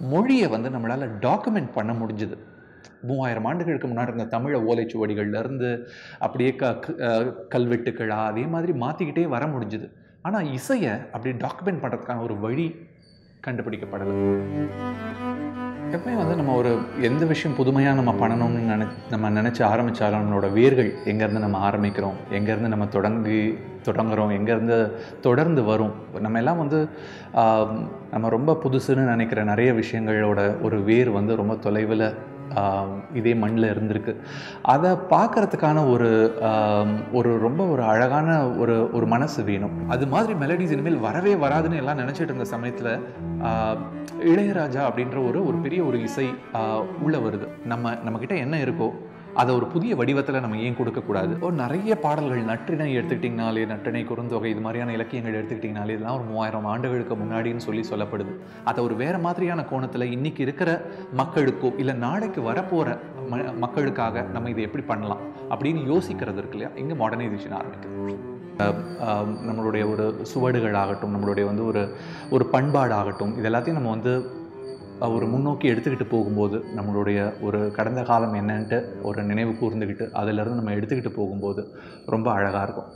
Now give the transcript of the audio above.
மொழியை வந்து நம்மளால் டாக்குமெண்ட் பண்ண முடிஞ்சுது. மூவாயிரம் ஆண்டுகளுக்கு முன்னாடி இருந்த தமிழ ஓலைச்சுவடிகள்லேருந்து அப்படியே க க- கல்வெட்டுக்களா அதே மாதிரி மாற்றிக்கிட்டே வர முடிஞ்சுது. ஆனால் இசையை அப்படி டாக்குமெண்ட் பண்ணுறதுக்கான ஒரு வழி கண்டுபிடிக்கப்படலை. எப்பவுமே வந்து நம்ம ஒரு எந்த விஷயம் புதுமையாக நம்ம பண்ணணும்னு நினை நம்ம நினச்சி ஆரம்பித்தாலும் நம்மளோட வேர்கள் எங்கேருந்து நம்ம ஆரம்பிக்கிறோம் எங்கேருந்து நம்ம தொடங்கி தொடங்குகிறோம் எங்கேருந்து தொடர்ந்து வரும். நம்ம எல்லாம் வந்து நம்ம ரொம்ப புதுசுன்னு நினைக்கிற நிறைய விஷயங்களோட ஒரு வேர் வந்து ரொம்ப தொலைவில் இதே மண்ணில் இருந்திருக்கு. அதை பார்க்கறதுக்கான ஒரு ஒரு ரொம்ப ஒரு அழகான ஒரு ஒரு மனசு வேணும். அது மாதிரி மெலடிஸ் இனிமேல் வரவே வராதுன்னு எல்லாம் நினச்சிட்டு இருந்த சமயத்தில் இளையராஜா அப்படின்ற ஒரு ஒரு பெரிய ஒரு இசை உள்ளே வருது. நம்ம நம்மக்கிட்ட என்ன இருக்கோ அதை ஒரு புதிய வடிவத்தில் நம்ம ஏன் கொடுக்கக்கூடாது ஒரு நிறைய பாடல்கள் நற்றினை எடுத்துக்கிட்டிங்கனாலே நற்றினை குறுந்தொகை இது மாதிரியான இலக்கியங்கள் எடுத்துக்கிட்டிங்கனாலே இதெல்லாம் ஒரு மூவாயிரம் ஆண்டுகளுக்கு முன்னாடின்னு சொல்லி சொல்லப்படுது. அதை ஒரு வேறு மாதிரியான கோணத்தில் இன்னைக்கு இருக்கிற மக்களுக்கோ இல்லை நாளைக்கு வரப்போகிற ம மக்களுக்காக நம்ம இதை எப்படி பண்ணலாம் அப்படின்னு யோசிக்கிறது இருக்கு இல்லையா? இங்கே மாடர்னைசேஷன் ஆரம்பிக்குது. நம்மளுடைய ஒரு சுவடுகள் ஆகட்டும் நம்மளுடைய வந்து ஒரு ஒரு பண்பாடு ஆகட்டும் இது எல்லாத்தையும் நம்ம வந்து ஒரு முன்னோக்கி எடுத்துக்கிட்டு போகும்போது நம்மளுடைய ஒரு கடந்த காலம் என்னன்ட்டு ஒரு நினைவு கூர்ந்துக்கிட்டு அதிலிருந்து நம்ம எடுத்துக்கிட்டு போகும்போது ரொம்ப அழகாக இருக்கும்.